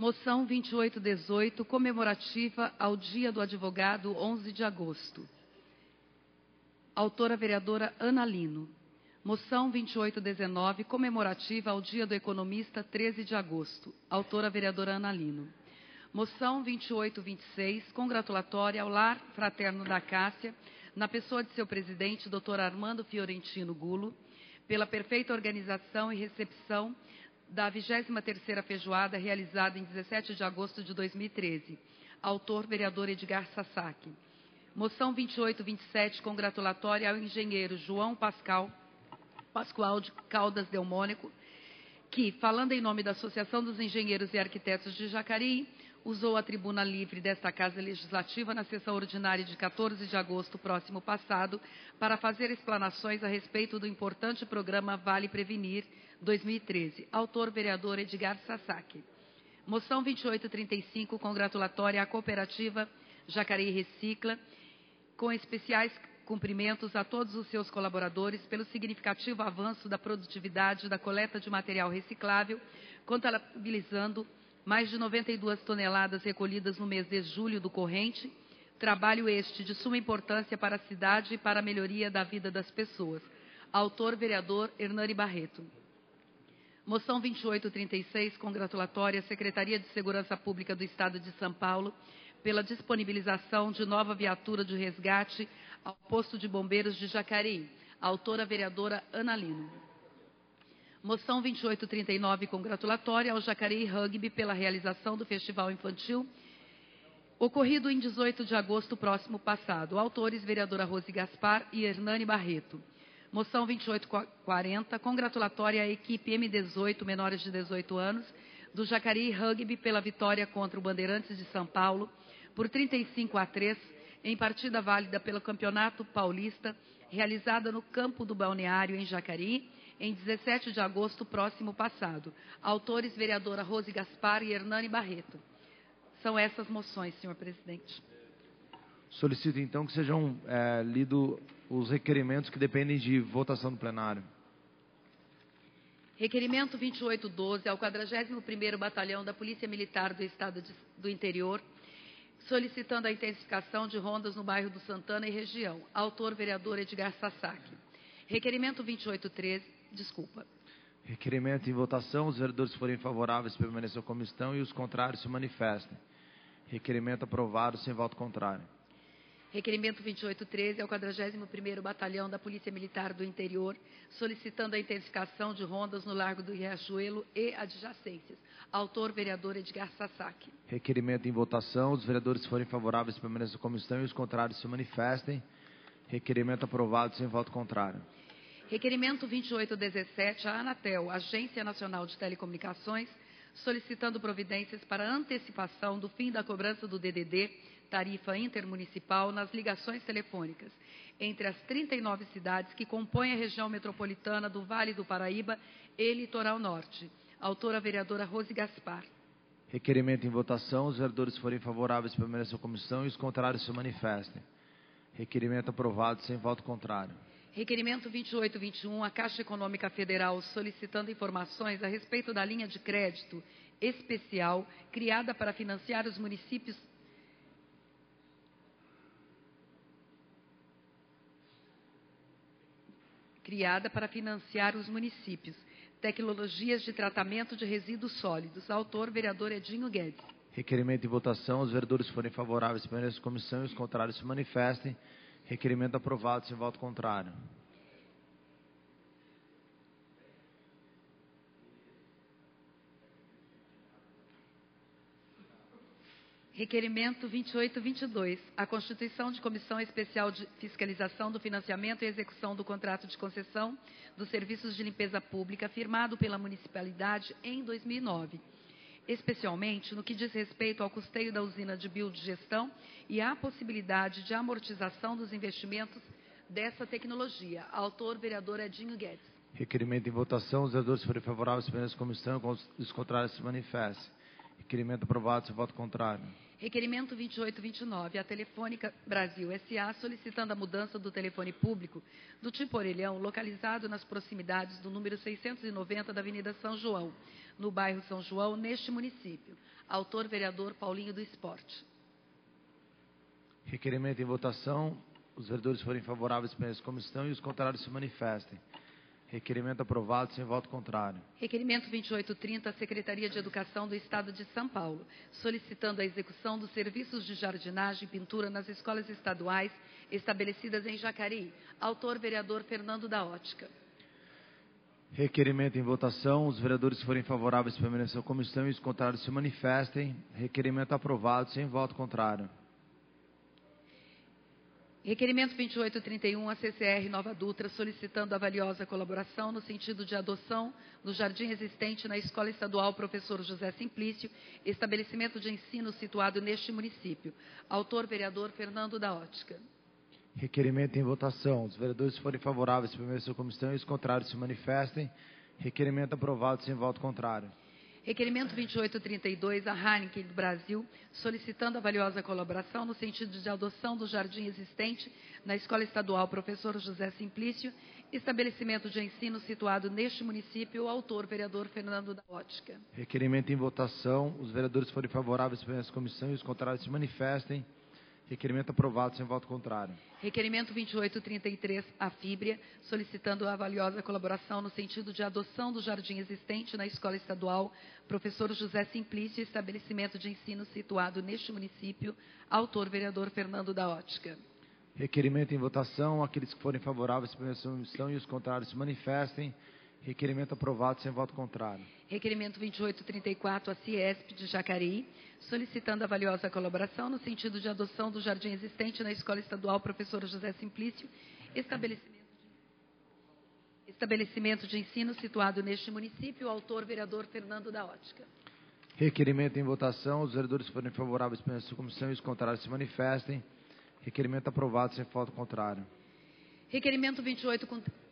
Moção 2818, comemorativa ao Dia do Advogado, 11 de agosto. Autora vereadora Ana Lino. Moção 2819, comemorativa ao Dia do Economista, 13 de agosto. Autora vereadora Ana Lino. Moção 2826, congratulatória ao Lar Fraterno da Cássia, na pessoa de seu presidente, Dr. Armando Fiorentino Gulo, pela perfeita organização e recepção da 23ª feijoada realizada em 17 de agosto de 2013. Autor, vereador Edgar Sasaki. Moção 2827, congratulatória ao engenheiro João Pascal, Pascoal de Caldas Delmônico, que, falando em nome da Associação dos Engenheiros e Arquitetos de Jacareí, usou a tribuna livre desta Casa Legislativa na sessão ordinária de 14 de agosto próximo passado para fazer explanações a respeito do importante programa Vale Prevenir 2013. Autor, vereador Edgar Sasaki. Moção 2835, congratulatória à cooperativa Jacareí Recicla, com especiais cumprimentos a todos os seus colaboradores pelo significativo avanço da produtividade da coleta de material reciclável, contabilizando mais de 92 toneladas recolhidas no mês de julho do corrente, trabalho este de suma importância para a cidade e para a melhoria da vida das pessoas. Autor, vereador Hernani Barreto. Moção 2836, congratulatória Secretaria de Segurança Pública do Estado de São Paulo pela disponibilização de nova viatura de resgate ao posto de bombeiros de Jacareí. Autora, vereadora Ana Lino. Moção 2839, congratulatória ao Jacareí Rugby pela realização do Festival Infantil, ocorrido em 18 de agosto próximo passado. Autores, vereadora Rose Gaspar e Hernani Barreto. Moção 2840, congratulatória à equipe M18, menores de 18 anos, do Jacareí Rugby pela vitória contra o Bandeirantes de São Paulo, por 35 a 3, em partida válida pelo Campeonato Paulista, realizada no campo do Balneário, em Jacareí, em 17 de agosto próximo passado. Autores, vereadora Rose Gaspar e Hernani Barreto. São essas moções, senhor presidente. Solicito então que sejam é, lidos os requerimentos que dependem de votação do plenário. Requerimento 2812 ao 41º Batalhão da Polícia Militar do Estado de, do Interior, solicitando a intensificação de rondas no bairro do Santana e região. Autor, vereador Edgar Sasaki. Requerimento 2813 Desculpa. Requerimento em votação. Os vereadores forem favoráveis permaneçam como estão e os contrários se manifestem. Requerimento aprovado sem voto contrário. Requerimento 2813 ao 41º Batalhão da Polícia Militar do Interior, solicitando a intensificação de rondas no Largo do Riachuelo e adjacências. Autor, vereador Edgar Sasaki. Requerimento em votação. Os vereadores forem favoráveis permaneçam como estão e os contrários se manifestem. Requerimento aprovado sem voto contrário. Requerimento 2817 à Anatel, Agência Nacional de Telecomunicações, solicitando providências para antecipação do fim da cobrança do DDD, tarifa intermunicipal, nas ligações telefônicas, entre as 39 cidades que compõem a região metropolitana do Vale do Paraíba e Litoral Norte. Autora vereadora Rose Gaspar. Requerimento em votação. Os vereadores forem favoráveis, permaneçam a comissão e os contrários se manifestem. Requerimento aprovado sem voto contrário. Requerimento 2821, a Caixa Econômica Federal solicitando informações a respeito da linha de crédito especial criada para financiar os municípios criada para financiar os municípios. Tecnologias de tratamento de resíduos sólidos. Autor, vereador Edinho Guedes. Requerimento de votação. Os vereadores forem favoráveis, permaneçam a comissão e os contrários se manifestem. Requerimento aprovado, sem voto contrário. Requerimento 2822. A constituição de Comissão Especial de Fiscalização do Financiamento e Execução do Contrato de Concessão dos Serviços de Limpeza Pública firmado pela Municipalidade em 2009 especialmente no que diz respeito ao custeio da usina de biodigestão e à possibilidade de amortização dos investimentos dessa tecnologia. Autor, vereador Edinho Guedes. Requerimento em votação. Os vereadores forem favoráveis, permaneçam comissão. Os contrários se manifestem. Requerimento aprovado. Se voto contrário. Requerimento 2829, a Telefônica Brasil SA solicitando a mudança do telefone público do tipo orelhão, localizado nas proximidades do número 690 da Avenida São João, no bairro São João, neste município. Autor, vereador Paulinho do Esporte. Requerimento em votação. Os vereadores forem favoráveis, permaneçam como estão e os contrários se manifestem. Requerimento aprovado, sem voto contrário. Requerimento 2830, a Secretaria de Educação do Estado de São Paulo, solicitando a execução dos serviços de jardinagem e pintura nas escolas estaduais estabelecidas em Jacareí. Autor, vereador Fernando da Ótica. Requerimento em votação. Os vereadores forem favoráveis, permaneçam como estão e os contrários se manifestem. Requerimento aprovado, sem voto contrário. Requerimento 2831, a CCR Nova Dutra, solicitando a valiosa colaboração no sentido de adoção do jardim existente na Escola Estadual Professor José Simplício, estabelecimento de ensino situado neste município. Autor, vereador Fernando da Ótica. Requerimento em votação. Os vereadores forem favoráveis, permaneçam como estão e os contrários se manifestem. Requerimento aprovado, sem voto contrário. Requerimento 2832, a Heineken do Brasil, solicitando a valiosa colaboração no sentido de adoção do jardim existente na Escola Estadual Professor José Simplício, estabelecimento de ensino situado neste município, o autor, vereador Fernando da Ótica. Requerimento em votação. Os vereadores forem favoráveis, como estão e os contrários se manifestem. Requerimento aprovado, sem voto contrário. Requerimento 2833, a Fíbria, solicitando a valiosa colaboração no sentido de adoção do jardim existente na Escola Estadual Professor José Simplício, estabelecimento de ensino situado neste município. Autor, vereador Fernando da Ótica. Requerimento em votação. Aqueles que forem favoráveis, permaneçam como estão e os contrários se manifestem. Requerimento aprovado, sem voto contrário. Requerimento 2834, a Ciesp de Jacareí, solicitando a valiosa colaboração no sentido de adoção do jardim existente na Escola Estadual Professor José Simplício, estabelecimento de, estabelecimento de ensino situado neste município, autor vereador Fernando da Ótica. Requerimento em votação. Os vereadores forem favoráveis, permaneçam como estão e os contrários se manifestem. Requerimento aprovado, sem voto contrário. Requerimento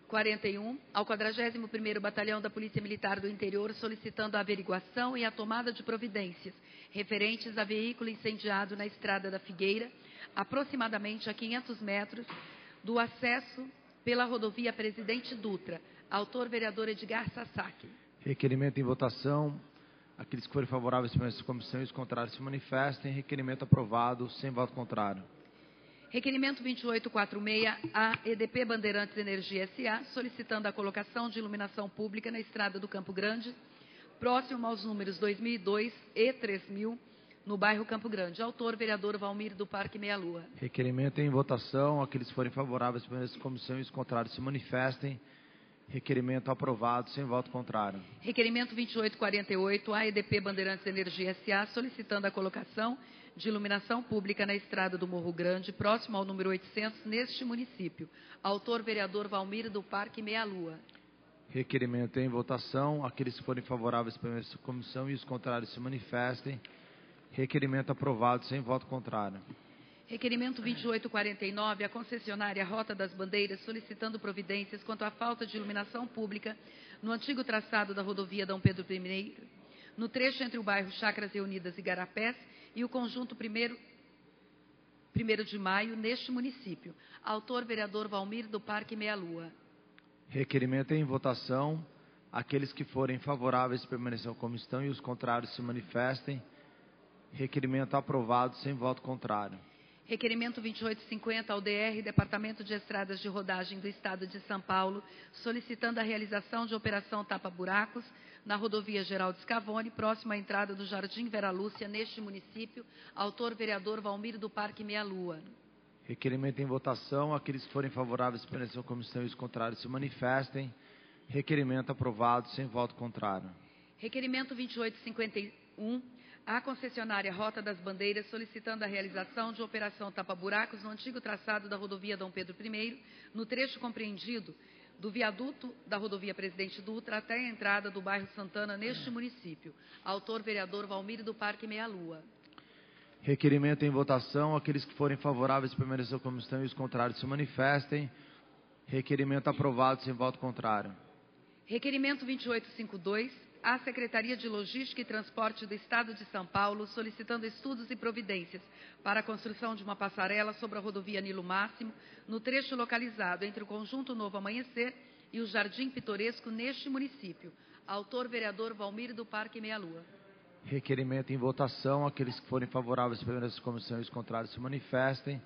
2841, ao 41º Batalhão da Polícia Militar do Interior, solicitando a averiguação e a tomada de providências referentes a veículo incendiado na Estrada da Figueira, aproximadamente a 500 metros do acesso pela rodovia Presidente Dutra. Autor, vereador Edgar Sasaki. Requerimento em votação. Aqueles que forem favoráveis, como estão e os contrários se manifestem. Requerimento aprovado, sem voto contrário. Requerimento 2846, a EDP Bandeirantes Energia SA, solicitando a colocação de iluminação pública na estrada do Campo Grande, próximo aos números 2002 e 3000, no bairro Campo Grande. Autor, vereador Valmir do Parque Meia Lua. Requerimento em votação. Aqueles que forem favoráveis, como estão e os contrários se manifestem. Requerimento aprovado, sem voto contrário. Requerimento 2848, a EDP Bandeirantes Energia SA, solicitando a colocação de iluminação pública na estrada do Morro Grande, próximo ao número 800, neste município. Autor, vereador Valmir do Parque Meia Lua. Requerimento em votação. Aqueles que forem favoráveis, permaneçam como estão e os contrários se manifestem. Requerimento aprovado, sem voto contrário. Requerimento 2849, a concessionária Rota das Bandeiras solicitando providências quanto à falta de iluminação pública no antigo traçado da rodovia Dom Pedro I, no trecho entre o bairro Chacras Reunidas e Garapés e o conjunto primeiro, primeiro de maio neste município. Autor, vereador Valmir do Parque Meia Lua. Requerimento em votação. Aqueles que forem favoráveis permaneçam como estão e os contrários se manifestem. Requerimento aprovado, sem voto contrário. Requerimento 2850 ao DR, Departamento de Estradas de Rodagem do Estado de São Paulo, solicitando a realização de operação tapa-buracos na rodovia Geraldo Scavone, próximo à entrada do Jardim Vera Lúcia, neste município. Autor, vereador Valmir do Parque Meia Lua. Requerimento em votação. Aqueles que forem favoráveis permaneçam como estão e os contrários se manifestem. Requerimento aprovado, sem voto contrário. Requerimento 2851, a concessionária Rota das Bandeiras solicitando a realização de operação tapa-buracos no antigo traçado da rodovia Dom Pedro I, no trecho compreendido do viaduto da rodovia Presidente Dutra até a entrada do bairro Santana neste município. Autor, vereador Valmir do Parque Meia Lua. Requerimento em votação. Aqueles que forem favoráveis permaneçam como estão e os contrários se manifestem. Requerimento aprovado, sem voto contrário. Requerimento 2852, à Secretaria de Logística e Transporte do Estado de São Paulo, solicitando estudos e providências para a construção de uma passarela sobre a rodovia Nilo Máximo, no trecho localizado entre o Conjunto Novo Amanhecer e o Jardim Pitoresco neste município. Autor, vereador Valmir do Parque Meia Lua. Requerimento em votação. Aqueles que forem favoráveis comissão e os contrários se manifestem.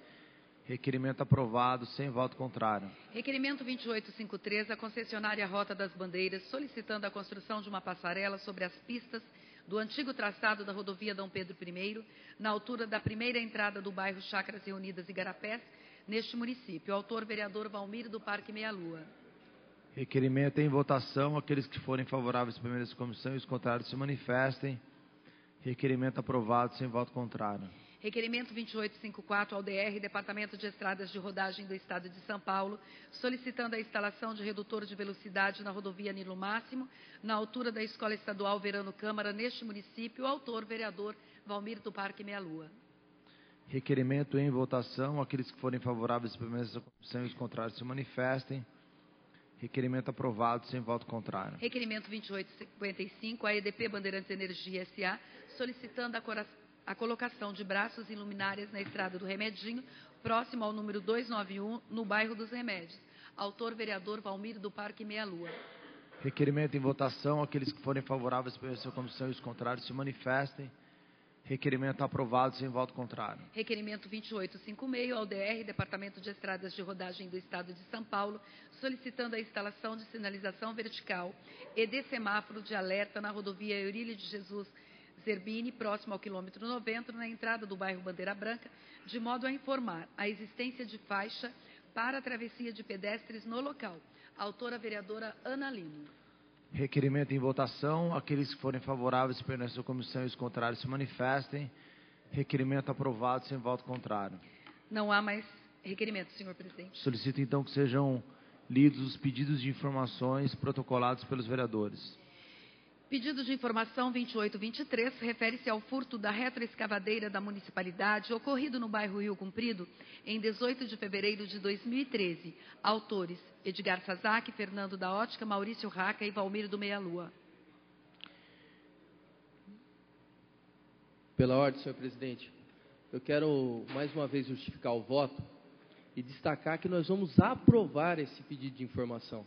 Requerimento aprovado, sem voto contrário. Requerimento 2853, a concessionária Rota das Bandeiras, solicitando a construção de uma passarela sobre as pistas do antigo traçado da rodovia Dom Pedro I, na altura da primeira entrada do bairro Chácaras Reunidas e Garapés, neste município. Autor, vereador Valmir do Parque Meia Lua. Requerimento em votação. Aqueles que forem favoráveis pela essa comissão e os contrários se manifestem. Requerimento aprovado, sem voto contrário. Requerimento 2854 ao DR, Departamento de Estradas de Rodagem do Estado de São Paulo, solicitando a instalação de redutor de velocidade na rodovia Nilo Máximo, na altura da Escola Estadual Verano Câmara, neste município. Autor, vereador Valmir do Parque Meia Lua. Requerimento em votação. Aqueles que forem favoráveis pela essa comissão e os contrários se manifestem. Requerimento aprovado, sem voto contrário. Requerimento 2855, a EDP Bandeirantes Energia SA, solicitando a, a colocação de braços e luminárias na estrada do Remedinho, próximo ao número 291, no bairro dos Remédios. Autor, vereador Valmir do Parque Meia Lua. Requerimento em votação. Aqueles que forem favoráveis pela essa comissão e os contrários se manifestem. Requerimento aprovado, sem voto contrário. Requerimento 2856 ao DR, Departamento de Estradas de Rodagem do Estado de São Paulo, solicitando a instalação de sinalização vertical e de semáforo de alerta na rodovia Eurílio de Jesus Zerbini, próximo ao quilômetro 90, na entrada do bairro Bandeira Branca, de modo a informar a existência de faixa para a travessia de pedestres no local. Autora vereadora Ana Lino. Requerimento em votação. Aqueles que forem favoráveis pela essa comissão e os contrários se manifestem. Requerimento aprovado sem voto contrário. Não há mais requerimento, senhor presidente. Solicito então que sejam lidos os pedidos de informações protocolados pelos vereadores. Pedido de informação 2823 refere-se ao furto da retroescavadeira da municipalidade ocorrido no bairro Rio Comprido em 18 de fevereiro de 2013. Autores: Edgar Sazak, Fernando da Ótica, Maurício Raca e Valmir do Meia Lua. Pela ordem, senhor presidente, eu quero mais uma vez justificar o voto e destacar que nós vamos aprovar esse pedido de informação.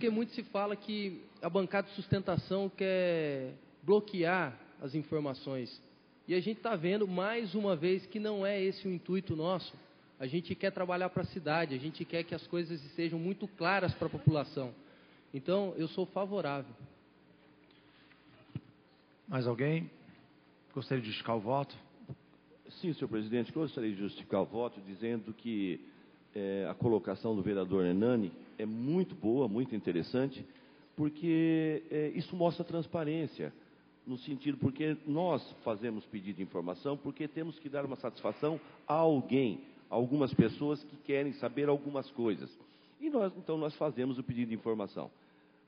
Porque muito se fala que a bancada de sustentação quer bloquear as informações. E a gente está vendo mais uma vez que não é esse o intuito nosso. A gente quer trabalhar para a cidade, a gente quer que as coisas sejam muito claras para a população. Então, eu sou favorável. Mais alguém? Gostaria de justificar o voto? Sim, senhor presidente, gostaria de justificar o voto dizendo que é, a colocação do vereador Hernani é muito boa, muito interessante, porque é, isso mostra transparência, no sentido porque nós fazemos pedido de informação porque temos que dar uma satisfação a alguém, a algumas pessoas que querem saber algumas coisas. E nós, então, nós fazemos o pedido de informação.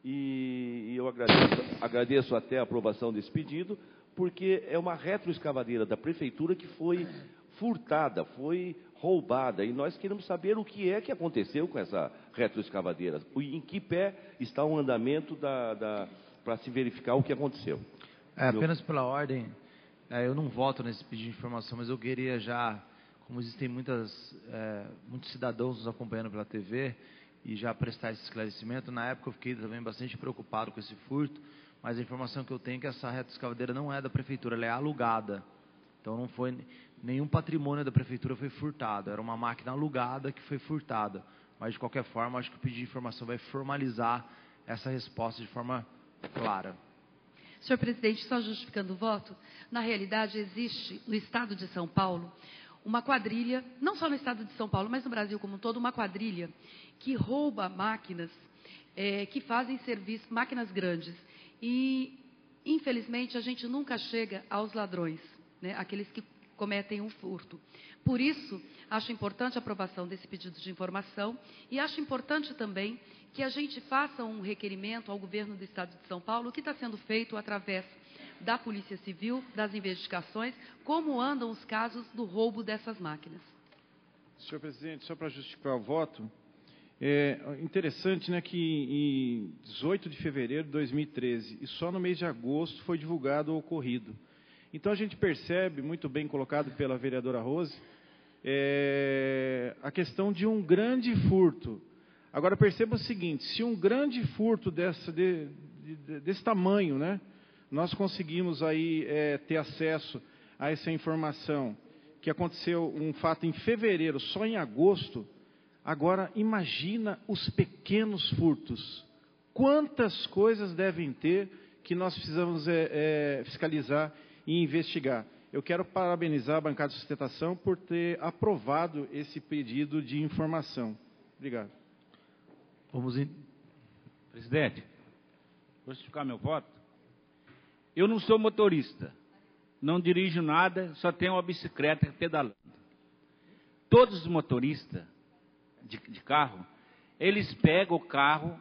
E, e eu agradeço, agradeço até a aprovação desse pedido, porque é uma retroescavadeira da prefeitura que foi furtada, foi roubada. E nós queremos saber o que é que aconteceu com essa retroescavadeira. Em que pé está o andamento da, da para se verificar o que aconteceu. É, apenas pela ordem, é, eu não voto nesse pedido de informação, mas eu queria já, como existem muitas, é, muitos cidadãos nos acompanhando pela TV, e já prestar esse esclarecimento. Na época eu fiquei também bastante preocupado com esse furto, mas a informação que eu tenho é que essa retroescavadeira não é da prefeitura, ela é alugada. Então não foi nenhum patrimônio da prefeitura foi furtado, era uma máquina alugada que foi furtada. Mas de qualquer forma, acho que o pedido de informação vai formalizar essa resposta de forma clara. Senhor presidente, só justificando o voto, na realidade existe no estado de São Paulo uma quadrilha, não só no estado de São Paulo, mas no Brasil como um todo, uma quadrilha que rouba máquinas é, que fazem serviço, máquinas grandes. E, infelizmente, a gente nunca chega aos ladrões, né, aqueles que cometem um furto. Por isso, acho importante a aprovação desse pedido de informação e acho importante também que a gente faça um requerimento ao governo do Estado de São Paulo, que está sendo feito através da Polícia Civil, das investigações, como andam os casos do roubo dessas máquinas. Senhor presidente, só para justificar o voto, É interessante né, que em 18 de fevereiro de 2013, e só no mês de agosto foi divulgado o ocorrido. Então a gente percebe, muito bem colocado pela vereadora Rose, é, a questão de um grande furto. Agora perceba o seguinte: se um grande furto dessa, de, de, desse tamanho, né, nós conseguimos aí é, ter acesso a essa informação, que aconteceu um fato em fevereiro, só em agosto, Agora, imagina os pequenos furtos. Quantas coisas devem ter que nós precisamos é, é, fiscalizar e investigar? Eu quero parabenizar a bancada de sustentação por ter aprovado esse pedido de informação. Obrigado. Vamos in... Presidente, vou justificar meu voto. Eu não sou motorista, não dirijo nada, só tenho uma bicicleta pedalando. Todos os motoristas de, de carro, eles pegam o carro,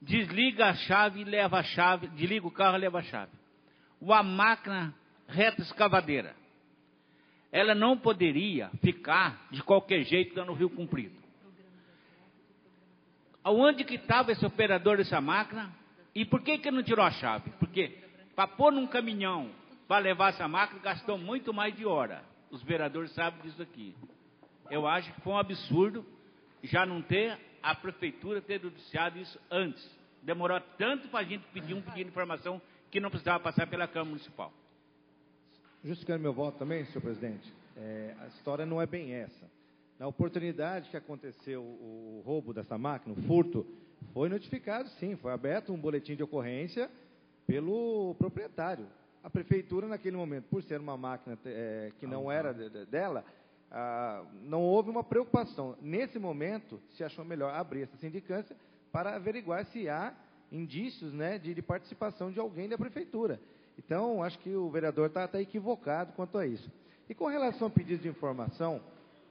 desliga a chave e leva a chave, desliga o carro e leva a chave. Uma máquina reta escavadeira. Ela não poderia ficar de qualquer jeito dando rio comprido. Aonde que estava esse operador dessa máquina? E por que que não tirou a chave? Porque para pôr num caminhão para levar essa máquina gastou muito mais de hora. Os vereadores sabem disso aqui. Eu acho que foi um absurdo já não ter a prefeitura ter denunciado isso antes. Demorou tanto para a gente pedir um pedido de informação que não precisava passar pela Câmara Municipal. Justificando meu voto também, senhor presidente, é, a história não é bem essa. Na oportunidade que aconteceu o roubo dessa máquina, o furto, foi notificado sim, foi aberto um boletim de ocorrência pelo proprietário. A prefeitura, naquele momento, por ser uma máquina é, que não era dela, ah, não houve uma preocupação. Nesse momento, se achou melhor abrir essa sindicância para averiguar se há indícios né, de, de participação de alguém da prefeitura. Então, acho que o vereador está até equivocado quanto a isso. E com relação ao pedido de informação,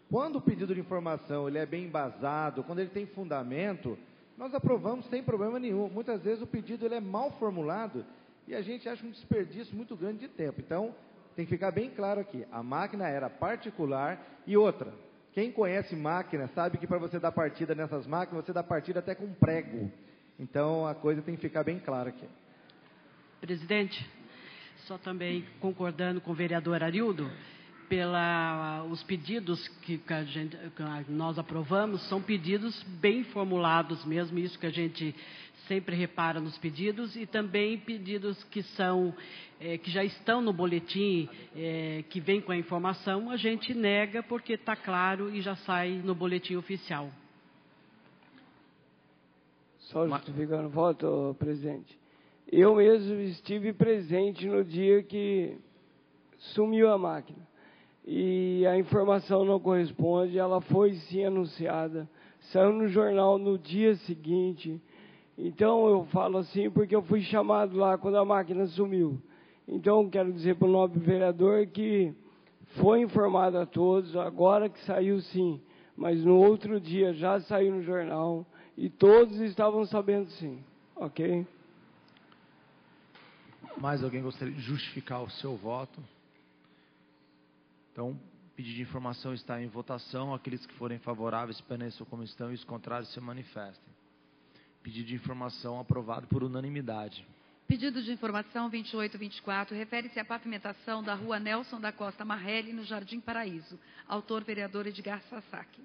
quando o pedido de informação ele é bem embasado, quando ele tem fundamento, nós aprovamos sem problema nenhum. Muitas vezes o pedido ele é mal formulado e a gente acha um desperdício muito grande de tempo. Então, tem que ficar bem claro aqui. A máquina era particular e outra. Quem conhece máquina sabe que para você dar partida nessas máquinas, você dá partida até com prego. Então a coisa tem que ficar bem clara aqui. Presidente, só também concordando com o vereador Arildo, pela os pedidos que, que, gente, que, nós aprovamos são pedidos bem formulados mesmo, isso que a gente sempre repara nos pedidos e também pedidos que são é, que já estão no boletim é, que vem com a informação a gente nega porque está claro e já sai no boletim oficial. Só justificando o voto, presidente. Eu mesmo estive presente no dia que sumiu a máquina. E a informação não corresponde, ela foi sim anunciada, saiu no jornal no dia seguinte então eu falo assim porque eu fui chamado lá quando a máquina sumiu. Então quero dizer para o nobre vereador que foi informado a todos, agora que saiu sim, mas no outro dia já saiu no jornal e todos estavam sabendo sim, ok? Mais alguém gostaria de justificar o seu voto? Então, pedido de informação está em votação. Aqueles que forem favoráveis permaneçam como estão e os contrários se manifestem. Pedido de informação aprovado por unanimidade. Pedido de informação 2824 refere-se à pavimentação da rua Nelson da Costa Marrelli, no Jardim Paraíso. Autor, vereador Edgar Sasaki.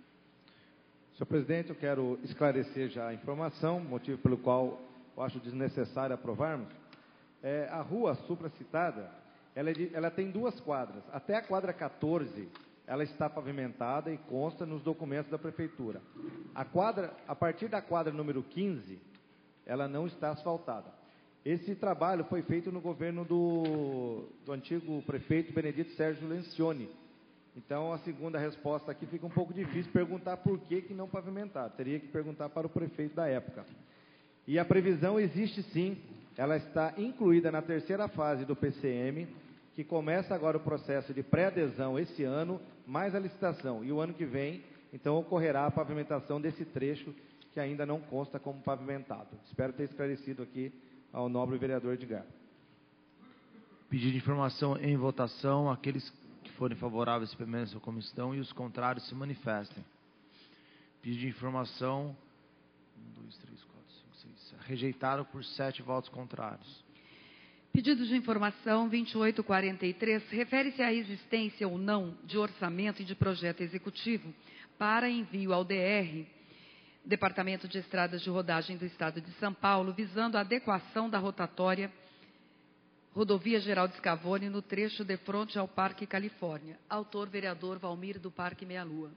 Senhor presidente, eu quero esclarecer já a informação, motivo pelo qual eu acho desnecessário aprovarmos. É, a rua supracitada, ela, é de, ela tem duas quadras. Até a quadra 14, ela está pavimentada e consta nos documentos da prefeitura. A quadra, a partir da quadra número 15, ela não está asfaltada. Esse trabalho foi feito no governo do, do antigo prefeito Benedito Sérgio Lencioni. Então, a segunda resposta aqui fica um pouco difícil perguntar por que, que não pavimentar. Teria que perguntar para o prefeito da época. E a previsão existe sim, ela está incluída na terceira fase do PCM, que começa agora o processo de pré-adesão esse ano, mais a licitação. E o ano que vem, então, ocorrerá a pavimentação desse trecho que ainda não consta como pavimentado. Espero ter esclarecido aqui ao nobre vereador Edgar. Pedido de informação em votação. Aqueles que forem favoráveis permaneçam como estão e os contrários se manifestem. Pedido de informação. Um, dois, três, quatro, cinco, seis. Rejeitado por sete votos contrários. Pedido de informação 2843 refere-se à existência ou não de orçamento e de projeto executivo para envio ao DR, Departamento de Estradas de Rodagem do Estado de São Paulo, visando a adequação da rotatória Rodovia Geraldo Scavone no trecho de frente ao Parque Califórnia. Autor, vereador Valmir do Parque Meia Lua.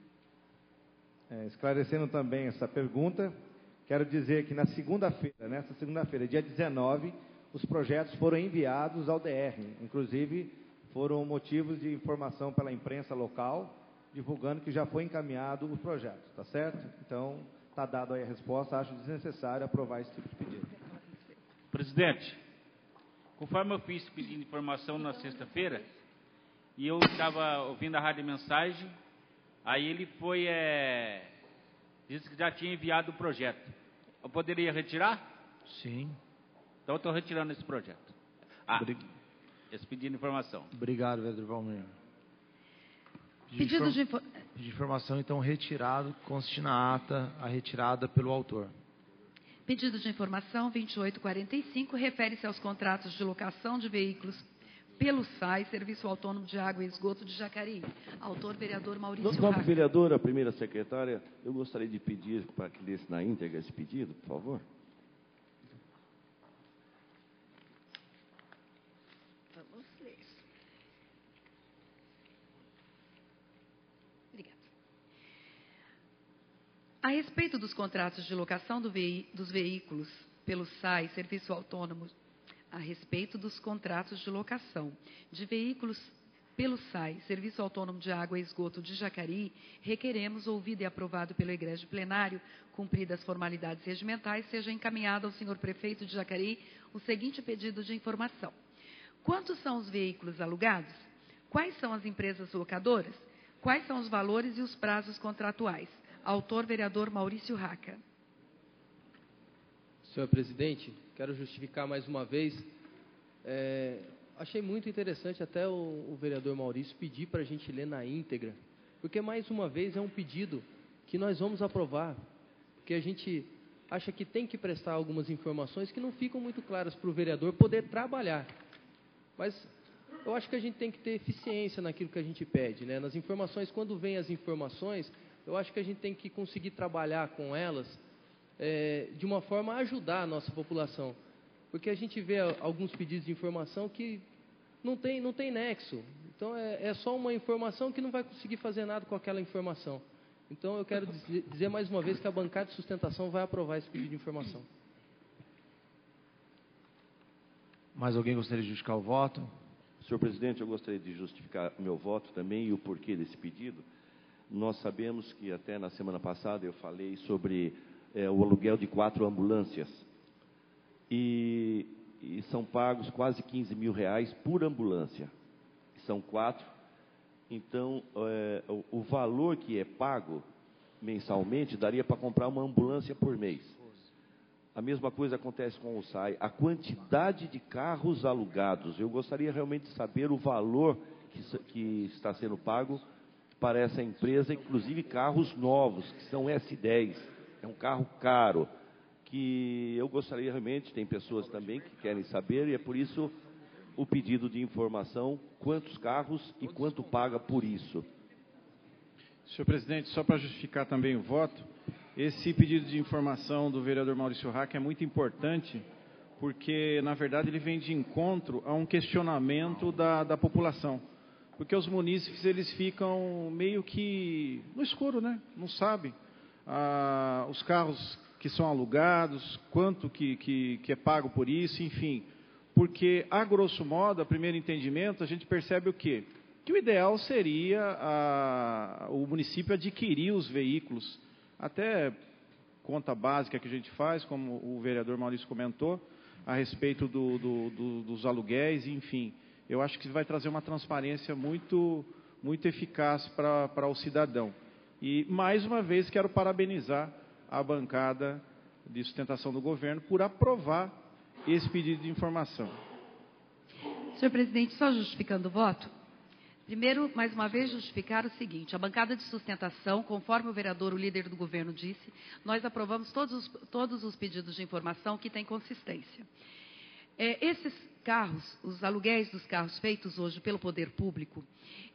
É, esclarecendo também essa pergunta, quero dizer que na segunda-feira, nessa segunda-feira, dia 19, os projetos foram enviados ao DR. Inclusive, foram motivos de informação pela imprensa local, divulgando que já foi encaminhado o projeto, tá certo? Então, está dado aí a resposta. Acho desnecessário aprovar esse tipo de pedido. Presidente, conforme eu fiz pedindo informação na sexta-feira, e eu estava ouvindo a rádio mensagem, aí ele foi, é, disse que já tinha enviado o projeto. Eu poderia retirar? Sim. Então eu estou retirando esse projeto. Ah, esse pedido de informação. Obrigado, vereador Valmir. Pedido de, info... de informação, então, retirado, conste na ata a retirada pelo autor. Pedido de informação 2845 refere-se aos contratos de locação de veículos pelo SAI, Serviço Autônomo de Água e Esgoto de Jacareí. Autor, vereador Maurício Raca. vereadora, primeira secretária, eu gostaria de pedir para que desse na íntegra esse pedido, por favor. Vamos ler. Obrigada. A respeito dos contratos de locação do dos veículos pelo SAI, Serviço Autônomo, a respeito dos contratos de locação de veículos pelo SAI, Serviço Autônomo de Água e Esgoto de Jacareí, requeremos, ouvido e aprovado pelo Egrégio Plenário, cumpridas as formalidades regimentais, seja encaminhado ao senhor prefeito de Jacareí o seguinte pedido de informação. Quantos são os veículos alugados? Quais são as empresas locadoras? Quais são os valores e os prazos contratuais? Autor, vereador Maurício Raca. Senhor presidente, quero justificar mais uma vez. é, achei muito interessante até o, o vereador Maurício pedir para a gente ler na íntegra, porque mais uma vez é um pedido que nós vamos aprovar, porque a gente acha que tem que prestar algumas informações que não ficam muito claras para o vereador poder trabalhar. Mas eu acho que a gente tem que ter eficiência naquilo que a gente pede, né? Nas informações, quando vem as informações, eu acho que a gente tem que conseguir trabalhar com elas é, de uma forma a ajudar a nossa população. Porque a gente vê alguns pedidos de informação que não tem, não tem nexo. Então é, é só uma informação que não vai conseguir fazer nada com aquela informação. Então eu quero dizer, dizer mais uma vez que a bancada de sustentação vai aprovar esse pedido de informação. Mais alguém gostaria de justificar o voto? Senhor presidente, eu gostaria de justificar o meu voto também e o porquê desse pedido. Nós sabemos que até na semana passada eu falei sobre eh, o aluguel de quatro ambulâncias. E, e são pagos quase 15 mil reais por ambulância. São quatro. Então, eh, o, o valor que é pago mensalmente daria para comprar uma ambulância por mês. A mesma coisa acontece com o SAI. A quantidade de carros alugados. Eu gostaria realmente de saber o valor que, que está sendo pago para essa empresa, inclusive carros novos, que são S10. É um carro caro. Que eu gostaria realmente, tem pessoas também que querem saber, e é por isso o pedido de informação: quantos carros e quanto paga por isso. Senhor presidente, só para justificar também o voto, esse pedido de informação do vereador Maurício Hack é muito importante, porque, na verdade, ele vem de encontro a um questionamento da, da população. Porque os munícipes, eles ficam meio que no escuro, né? Não sabem. Ah, os carros que são alugados, quanto que, que, que é pago por isso, enfim. Porque, a grosso modo, a primeiro entendimento, a gente percebe o quê? Que o ideal seria a- o município adquirir os veículos, até conta básica que a gente faz, como o vereador Maurício comentou, a respeito do- do- do- dos aluguéis, enfim. Eu acho que vai trazer uma transparência muito, muito eficaz para o cidadão. E, mais uma vez, quero parabenizar a bancada de sustentação do governo por aprovar esse pedido de informação. Senhor presidente, só justificando o voto. Primeiro, mais uma vez, justificar o seguinte: a bancada de sustentação, conforme o vereador, o líder do governo, disse, nós aprovamos todos os, todos os pedidos de informação que têm consistência. É, esses carros, os aluguéis dos carros feitos hoje pelo poder público,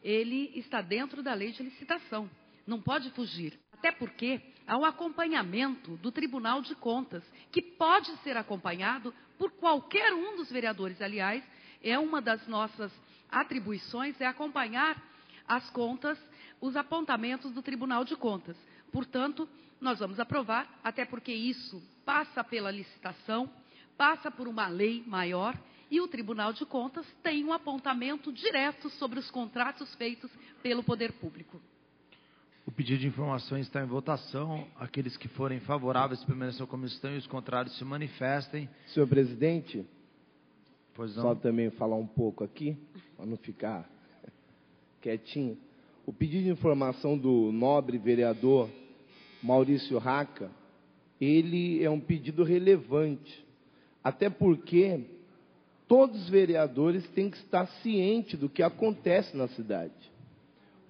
ele está dentro da lei de licitação. Não pode fugir. Até porque há um acompanhamento do Tribunal de Contas, que pode ser acompanhado por qualquer um dos vereadores. Aliás, é uma das nossas atribuições, é acompanhar as contas, os apontamentos do Tribunal de Contas. Portanto, nós vamos aprovar, até porque isso passa pela licitação, passa por uma lei maior e o Tribunal de Contas tem um apontamento direto sobre os contratos feitos pelo poder público. O pedido de informações está em votação. Aqueles que forem favoráveis permaneçam como estão e os contrários se manifestem. Senhor presidente, pois não. só também falar um pouco aqui, para não ficar quietinho. O pedido de informação do nobre vereador Maurício Raca, ele é um pedido relevante, até porque todos os vereadores têm que estar cientes do que acontece na cidade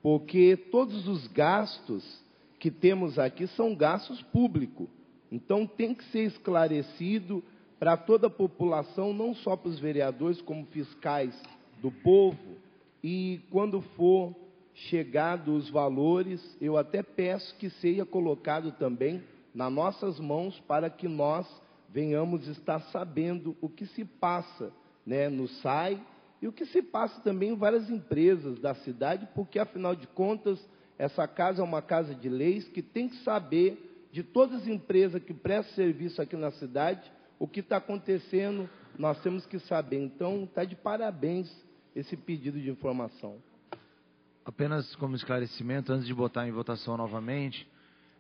porque todos os gastos que temos aqui são gastos públicos. Então tem que ser esclarecido para toda a população, não só para os vereadores, como fiscais do povo. E quando for chegado os valores, eu até peço que seja colocado também nas nossas mãos para que nós venhamos estar sabendo o que se passa né, no SAI e o que se passa também em várias empresas da cidade, porque afinal de contas, essa casa é uma casa de leis que tem que saber de todas as empresas que prestam serviço aqui na cidade, o que está acontecendo, nós temos que saber. Então, está de parabéns esse pedido de informação. Apenas como esclarecimento, antes de botar em votação novamente,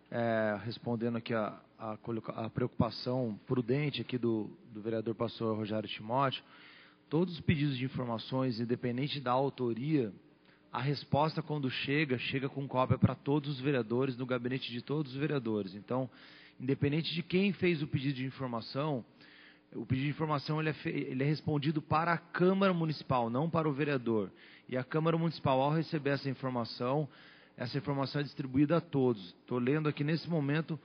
é, respondendo aqui a, a, a, preocupação prudente aqui do, do vereador pastor Rogério Timóteo, todos os pedidos de informações, independente da autoria, a resposta quando chega, chega com cópia para todos os vereadores, no gabinete de todos os vereadores. Então, independente de quem fez o pedido de informação, o pedido de informação ele é, ele é respondido para a Câmara Municipal, não para o vereador. E a Câmara Municipal, ao receber essa informação, essa informação é distribuída a todos. Estou lendo aqui nesse momento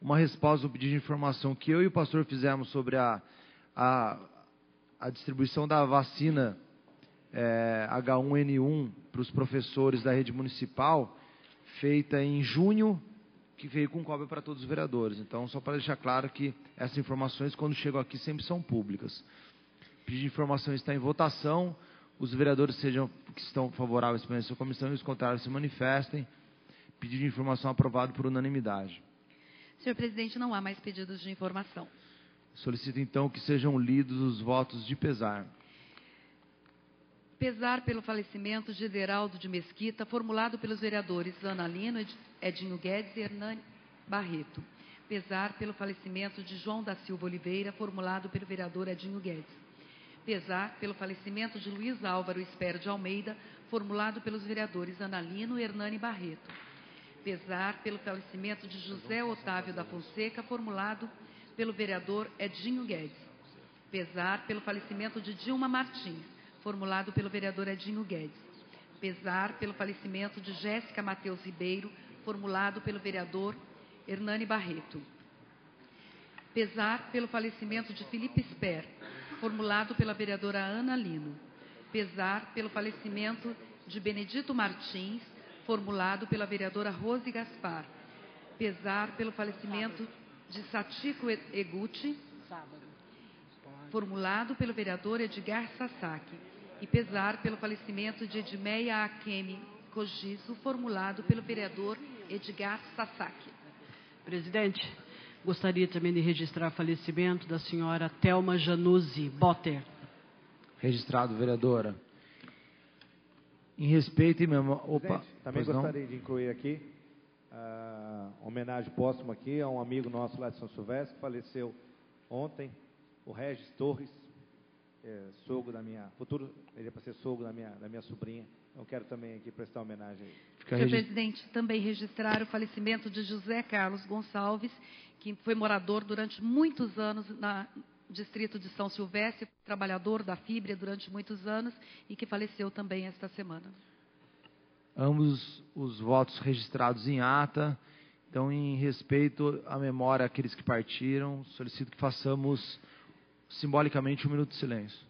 uma resposta do pedido de informação que eu e o pastor fizemos sobre a, a a distribuição da vacina é, H1N1 para os professores da rede municipal, feita em junho, que veio com cópia para todos os vereadores. Então, só para deixar claro que essas informações, quando chegam aqui, sempre são públicas. O pedido de informação está em votação. Os vereadores sejam que estão favoráveis para essa comissão e os contrários se manifestem. Pedido de informação aprovado por unanimidade. Senhor presidente, não há mais pedidos de informação. Solicito então que sejam lidos os votos de pesar. Pesar pelo falecimento de Ederaldo de Mesquita, formulado pelos vereadores Ana Lino, Edinho Guedes e Hernani Barreto. Pesar pelo falecimento de João da Silva Oliveira, formulado pelo vereador Edinho Guedes. Pesar pelo falecimento de Luiz Álvaro Espero de Almeida, formulado pelos vereadores Ana Lino e Hernani Barreto. Pesar pelo falecimento de José Otávio da Fonseca, formulado pelo vereador Edinho Guedes. Pesar pelo falecimento de Dilma Martins, formulado pelo vereador Edinho Guedes. Pesar pelo falecimento de Jéssica Mateus Ribeiro, formulado pelo vereador Hernani Barreto. Pesar pelo falecimento de Felipe Sper, formulado pela vereadora Ana Lino. Pesar pelo falecimento de Benedito Martins, formulado pela vereadora Rose Gaspar. Pesar pelo falecimento de Satiko Eguchi, formulado pelo vereador Edgar Sasaki, e pesar pelo falecimento de Edmeia Akemi Kojizo, formulado pelo vereador Edgar Sasaki. Presidente, gostaria também de registrar o falecimento da senhora Thelma Januzzi Botter. Registrado, vereadora. Em respeito e memória. Opa, também gostaria não? de incluir aqui uh, homenagem póstuma aqui a um amigo nosso lá de São Silvestre, que faleceu ontem, o Regis Torres, é, sogro da minha, futuro, ele é para ser sogro da minha, da minha sobrinha. Eu quero também aqui prestar homenagem. Senhor presidente, também registrar o falecimento de José Carlos Gonçalves, que foi morador durante muitos anos na distrito de São Silvestre, trabalhador da Fibra durante muitos anos e que faleceu também esta semana. Ambos os votos registrados em ata. Então, em respeito à memória daqueles que partiram, solicito que façamos simbolicamente um minuto de silêncio.